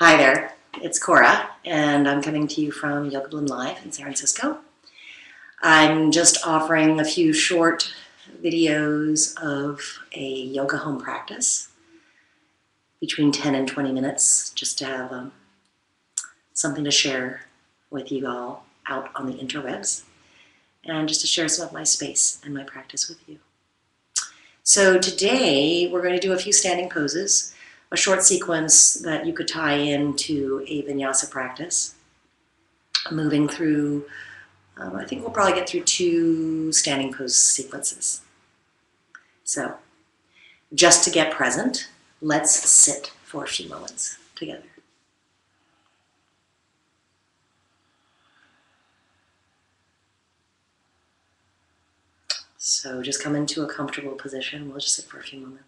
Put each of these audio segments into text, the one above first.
Hi there, it's Cora, and I'm coming to you from Yoga Bloom Live in San Francisco. I'm just offering a few short videos of a yoga home practice between 10 and 20 minutes just to have um, something to share with you all out on the interwebs and just to share some of my space and my practice with you. So today we're going to do a few standing poses, a short sequence that you could tie into a vinyasa practice, moving through, um, I think we'll probably get through two standing pose sequences. So just to get present, let's sit for a few moments together. So just come into a comfortable position. We'll just sit for a few moments.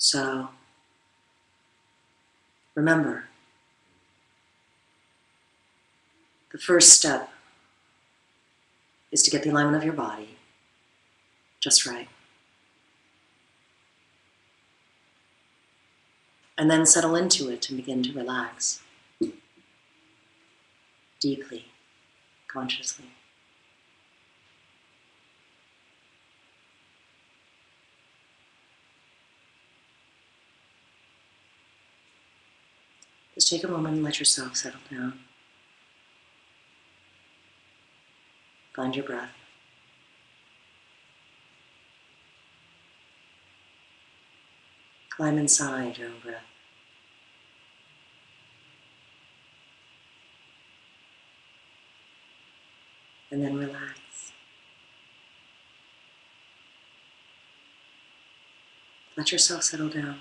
So remember, the first step is to get the alignment of your body just right. And then settle into it and begin to relax deeply, consciously. Take a moment and let yourself settle down. Find your breath. Climb inside your own breath. And then relax. Let yourself settle down.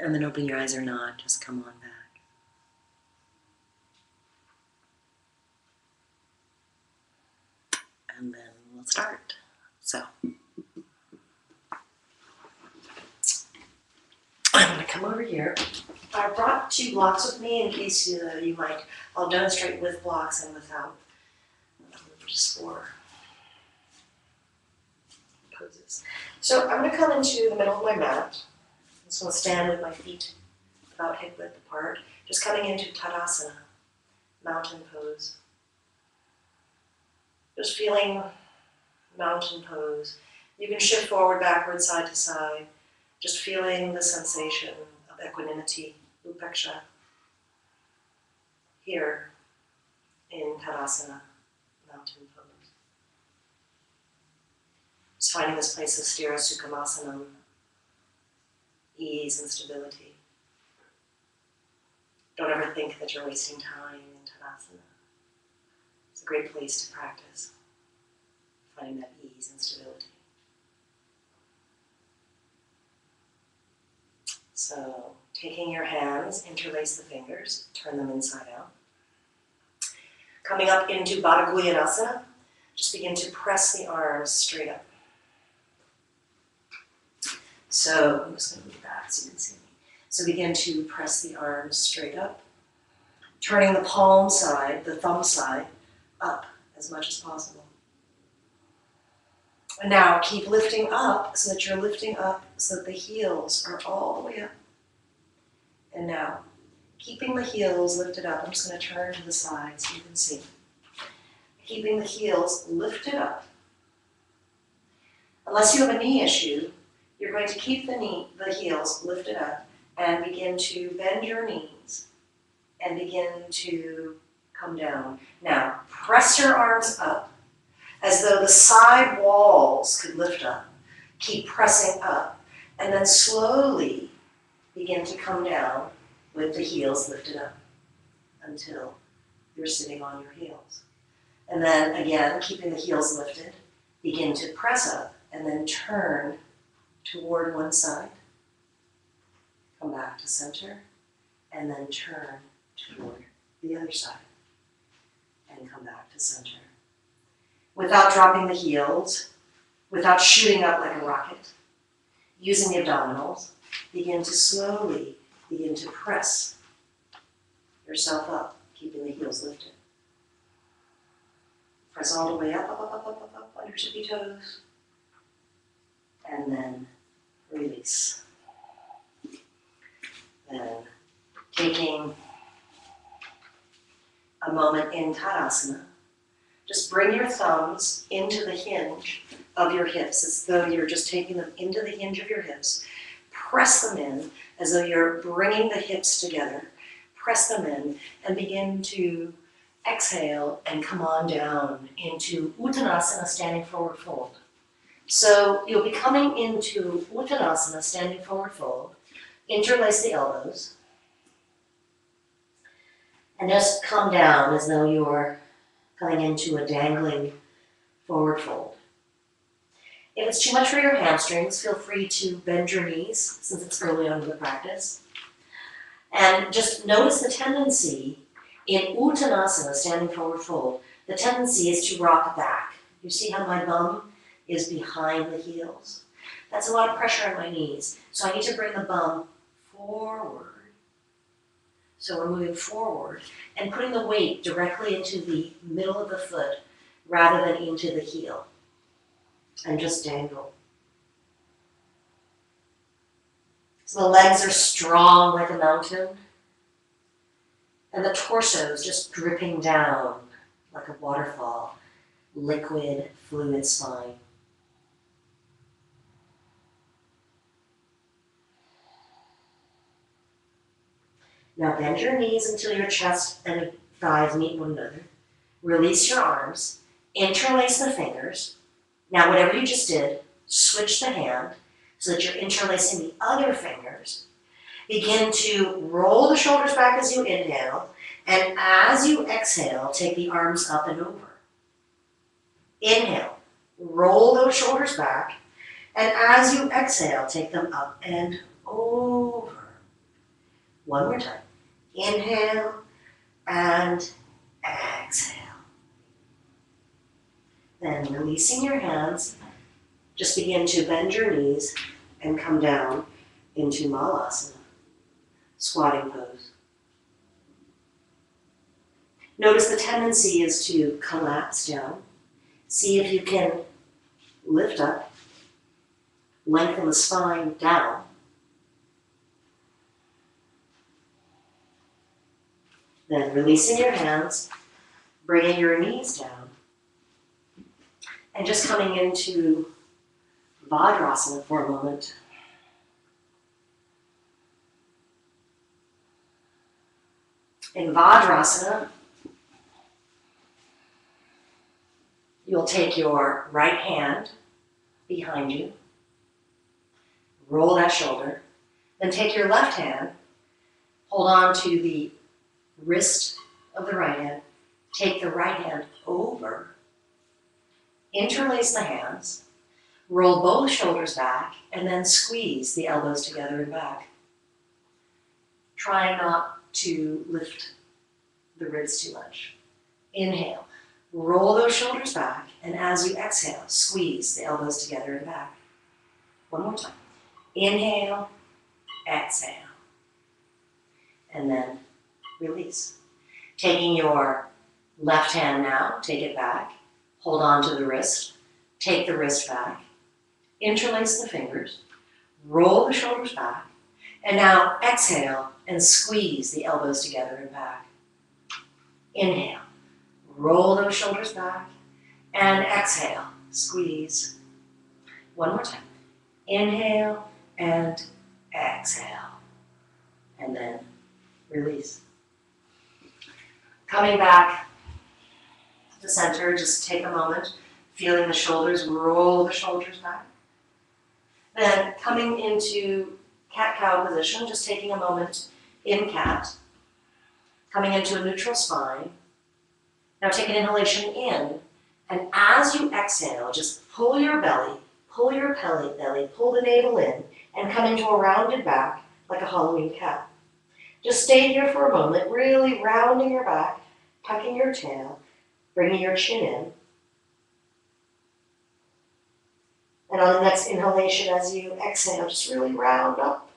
And then open your eyes or not, just come on back. And then we'll start. So, I'm going to come over here. I brought two blocks with me in case uh, you might, I'll demonstrate with blocks and without. Just for poses. So I'm going to come into the middle of my mat. So I'll stand with my feet about hip width apart, just coming into Tadasana, mountain pose. Just feeling mountain pose. You can shift forward, backward, side to side, just feeling the sensation of equanimity, upeksha, here in Tadasana, mountain pose. Just finding this place of stira sukhamasana, ease and stability. Don't ever think that you're wasting time in Tadasana. It's a great place to practice, finding that ease and stability. So, taking your hands, interlace the fingers, turn them inside out. Coming up into Baddha just begin to press the arms straight up. So, I'm just going to move back so you can see me. So, begin to press the arms straight up, turning the palm side, the thumb side, up as much as possible. And now keep lifting up so that you're lifting up so that the heels are all the way up. And now, keeping the heels lifted up, I'm just going to turn to the side so you can see. Keeping the heels lifted up. Unless you have a knee issue, you're going to keep the knee, the heels lifted up and begin to bend your knees and begin to come down. Now, press your arms up as though the side walls could lift up. Keep pressing up, and then slowly begin to come down with the heels lifted up until you're sitting on your heels. And then again, keeping the heels lifted, begin to press up and then turn toward one side. Come back to center, and then turn toward the other side. And come back to center without dropping the heels, without shooting up like a rocket. Using the abdominals, begin to slowly begin to press yourself up, keeping the heels lifted. Press all the way up, up, up, up, up, up, up your tippy toes. And then release. Then taking a moment in Tadasana just bring your thumbs into the hinge of your hips as though you're just taking them into the hinge of your hips. Press them in as though you're bringing the hips together. Press them in and begin to exhale and come on down into Uttanasana, standing forward fold. So you'll be coming into Uttanasana, standing forward fold. Interlace the elbows. And just come down as though you're coming into a dangling forward fold. If it's too much for your hamstrings, feel free to bend your knees since it's early on in the practice. And just notice the tendency in Uttanasana, standing forward fold, the tendency is to rock back. You see how my bum is behind the heels? That's a lot of pressure on my knees. So I need to bring the bum forward. So we're moving forward and putting the weight directly into the middle of the foot rather than into the heel. And just dangle. So the legs are strong like a mountain. And the torso is just dripping down like a waterfall, liquid, fluid spine. Now bend your knees until your chest and thighs meet one another. Release your arms. Interlace the fingers. Now, whatever you just did, switch the hand so that you're interlacing the other fingers. Begin to roll the shoulders back as you inhale, and as you exhale, take the arms up and over. Inhale, roll those shoulders back, and as you exhale, take them up and over. One more time. Inhale and exhale. Then releasing your hands, just begin to bend your knees and come down into Malasana, squatting pose. Notice the tendency is to collapse down. See if you can lift up, lengthen the spine down, Then releasing your hands, bringing your knees down, and just coming into Vajrasana for a moment. In Vajrasana, you'll take your right hand behind you, roll that shoulder, then take your left hand, hold on to the wrist of the right hand, take the right hand over, interlace the hands, roll both shoulders back, and then squeeze the elbows together and back. Try not to lift the ribs too much. Inhale, roll those shoulders back, and as you exhale, squeeze the elbows together and back. One more time. Inhale, exhale, and then release. Taking your left hand now, take it back, hold on to the wrist, take the wrist back, interlace the fingers, roll the shoulders back, and now exhale and squeeze the elbows together and back. Inhale, roll those shoulders back, and exhale, squeeze. One more time. Inhale and exhale, and then release. Coming back to center, just take a moment, feeling the shoulders, roll the shoulders back. Then coming into cat cow position, just taking a moment in cat, coming into a neutral spine. Now take an inhalation in, and as you exhale, just pull your belly, pull your belly, belly, pull the navel in, and come into a rounded back like a Halloween cat. Just stay here for a moment, really rounding your back, tucking your tail, bringing your chin in. And on the next inhalation, as you exhale, just really round up.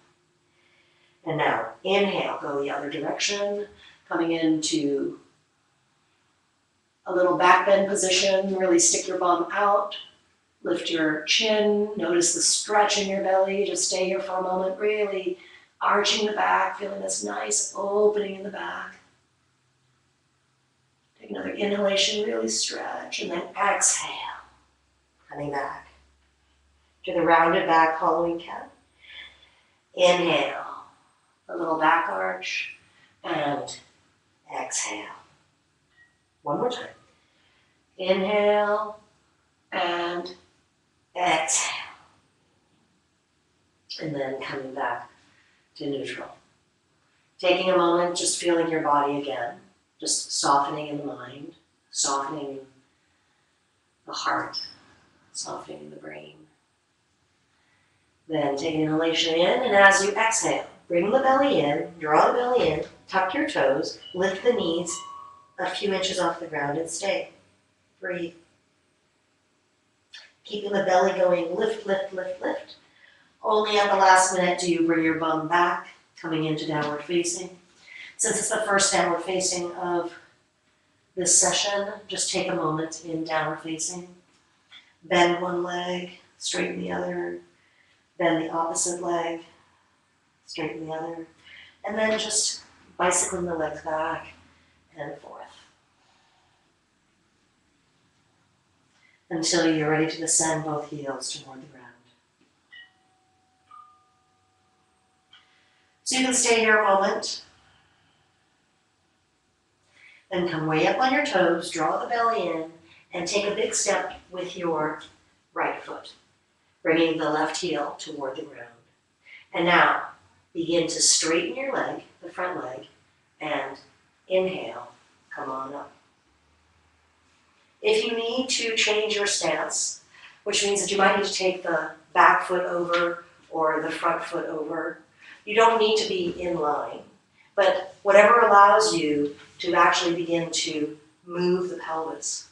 And now, inhale, go the other direction, coming into a little back bend position. Really stick your bum out, lift your chin, notice the stretch in your belly. Just stay here for a moment, really arching the back, feeling this nice opening in the back. Take another inhalation, really stretch, and then exhale, coming back to the rounded back, Halloween cat. Inhale, a little back arch, and exhale. One more time. Inhale and exhale. And then coming back to neutral. Taking a moment, just feeling your body again, just softening in the mind, softening the heart, softening the brain. Then take an inhalation in, and as you exhale, bring the belly in, draw the belly in, tuck your toes, lift the knees a few inches off the ground, and stay. Breathe. Keeping the belly going, lift, lift, lift, lift. Only at the last minute do you bring your bum back, coming into downward facing. Since it's the first downward facing of this session, just take a moment in downward facing. Bend one leg, straighten the other, bend the opposite leg, straighten the other, and then just bicycling the legs back and forth. Until you're ready to descend both heels toward the ground. So you can stay here a moment. Then come way up on your toes, draw the belly in, and take a big step with your right foot, bringing the left heel toward the ground. And now begin to straighten your leg, the front leg, and inhale, come on up. If you need to change your stance, which means that you might need to take the back foot over or the front foot over, you don't need to be in line. But whatever allows you to actually begin to move the pelvis.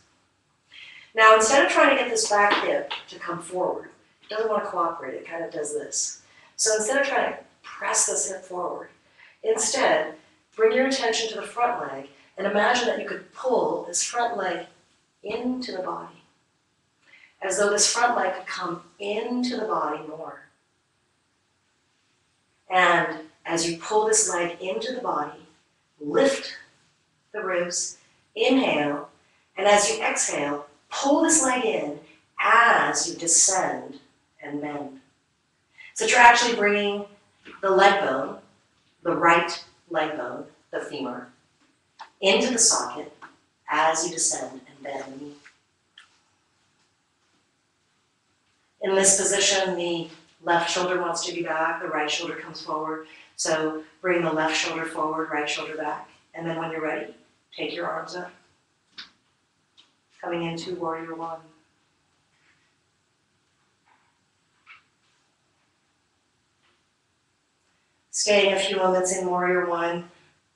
Now, instead of trying to get this back hip to come forward, it doesn't want to cooperate, it kind of does this. So instead of trying to press this hip forward, instead, bring your attention to the front leg and imagine that you could pull this front leg into the body, as though this front leg could come into the body more. And as you pull this leg into the body, lift the ribs. Inhale, and as you exhale, pull this leg in as you descend and bend. So you're actually bringing the leg bone, the right leg bone, the femur, into the socket as you descend and bend the knee. In this position, the left shoulder wants to be back, the right shoulder comes forward. So bring the left shoulder forward, right shoulder back. And then when you're ready, take your arms up. Coming into warrior one. Staying a few moments in warrior one,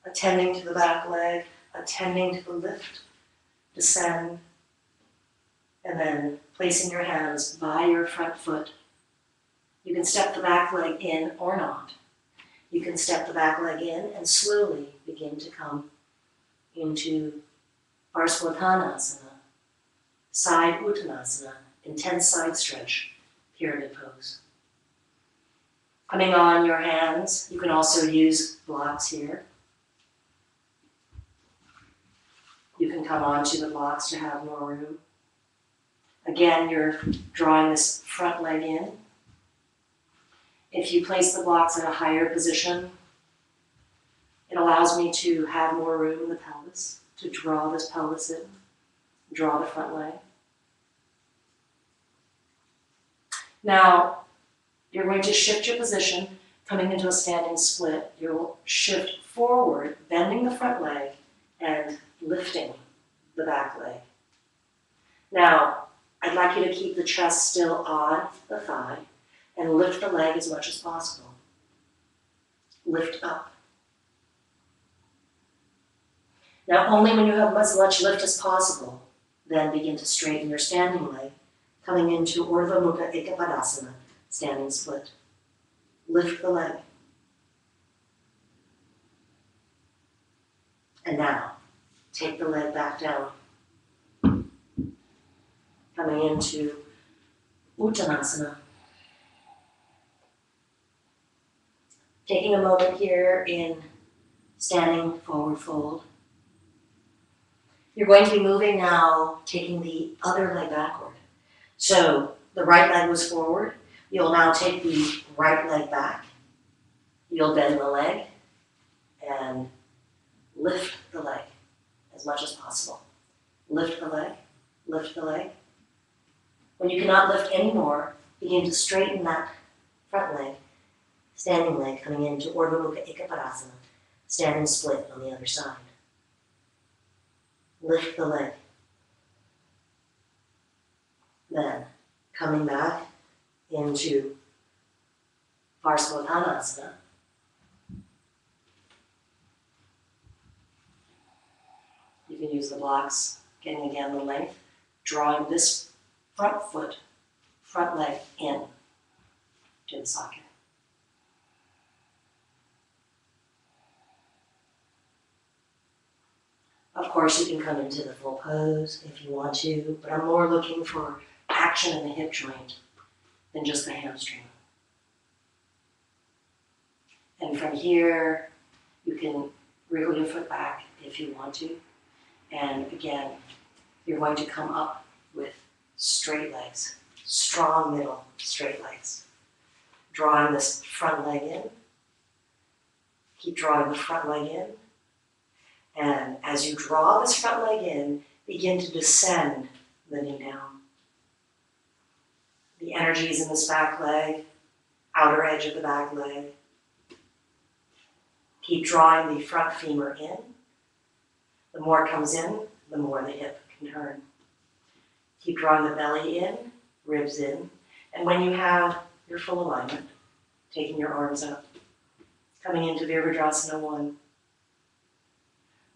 attending to the back leg, attending to the lift, descend, and then placing your hands by your front foot. You can step the back leg in or not. You can step the back leg in and slowly begin to come into Parsvottanasana, side Uttanasana, intense side stretch, pyramid pose. Coming on your hands, you can also use blocks here. You can come onto the blocks to have more room. Again, you're drawing this front leg in. If you place the blocks in a higher position, it allows me to have more room in the pelvis, to draw this pelvis in, draw the front leg. Now, you're going to shift your position, coming into a standing split. You'll shift forward, bending the front leg and lifting the back leg. Now, I'd like you to keep the chest still on the thigh and lift the leg as much as possible. Lift up. Now, only when you have as much lift as possible, then begin to straighten your standing leg, coming into Urdhva Mukha Ekapadasana, standing split. Lift the leg. And now, take the leg back down. Coming into Uttanasana. Taking a moment here in standing forward fold. You're going to be moving now, taking the other leg backward. So the right leg was forward. You'll now take the right leg back. You'll bend the leg and lift the leg as much as possible. Lift the leg, lift the leg. When you cannot lift anymore, begin to straighten that front leg, standing leg coming into Urdhva Mukha Ekapadasana, standing split on the other side. Lift the leg. Then, coming back into Parsvottanasana. You can use the blocks, getting again the length, drawing this front foot, front leg in to the socket. Of course, you can come into the full pose if you want to, but I'm more looking for action in the hip joint than just the hamstring. And from here, you can wriggle your foot back if you want to. And again, you're going to come up with straight legs, strong middle, straight legs. Drawing this front leg in. Keep drawing the front leg in. And as you draw this front leg in, begin to descend the knee down. The energy is in this back leg, outer edge of the back leg. Keep drawing the front femur in. The more it comes in, the more the hip can turn. Keep drawing the belly in, ribs in. And when you have your full alignment, taking your arms up, coming into Virabhadrasana 1.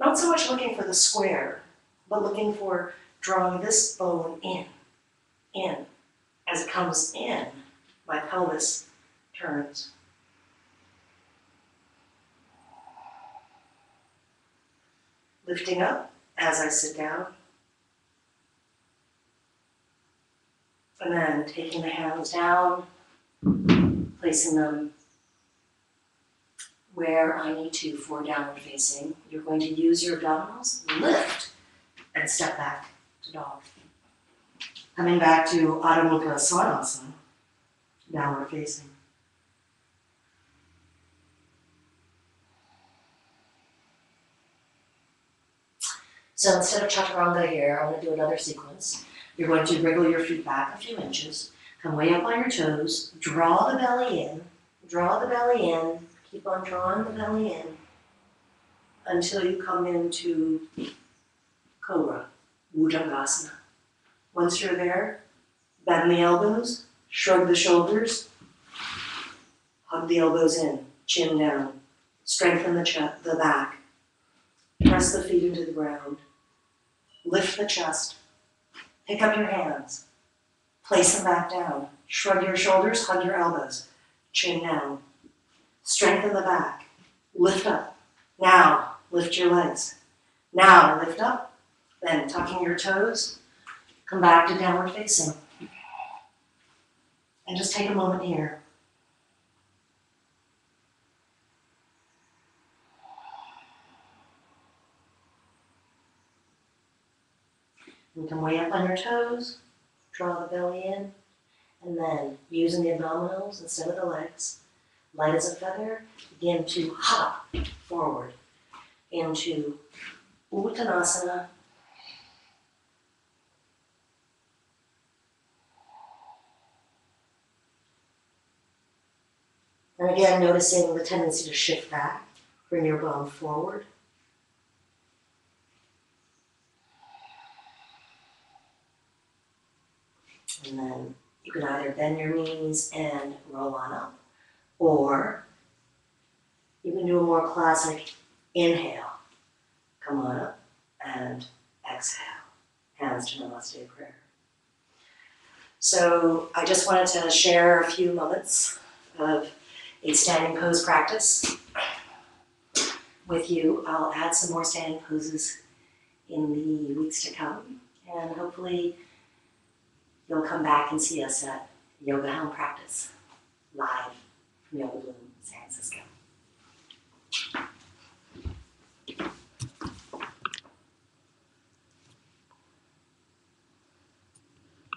Not so much looking for the square, but looking for drawing this bone in, in. As it comes in, my pelvis turns. Lifting up as I sit down. And then taking the hands down, placing them where I need to for downward facing. You're going to use your abdominals, lift, and step back to dog. Coming back to Adho Mukha Svanasana, downward facing. So instead of chaturanga here, I'm going to do another sequence. You're going to wriggle your feet back a few inches, come way up on your toes, draw the belly in, draw the belly in, keep on drawing the belly in until you come into Cobra, Bhujangasana. Once you're there, bend the elbows, shrug the shoulders, hug the elbows in, chin down, strengthen the chest, the back, press the feet into the ground, lift the chest, pick up your hands, place them back down, shrug your shoulders, hug your elbows, chin down, strengthen the back, lift up. Now, lift your legs. Now, lift up, then tucking your toes, come back to downward facing. And just take a moment here. And come way up on your toes, draw the belly in, and then using the abdominals instead of the legs, light as a feather, begin to hop forward into Uttanasana. And again, noticing the tendency to shift back, bring your bum forward. And then you can either bend your knees and roll on up, or you can do a more classic inhale. Come on up and exhale. Hands to Namaste prayer. So I just wanted to share a few moments of a standing pose practice with you. I'll add some more standing poses in the weeks to come, and hopefully you'll come back and see us at Yoga Home Practice live Melbourne, San Francisco.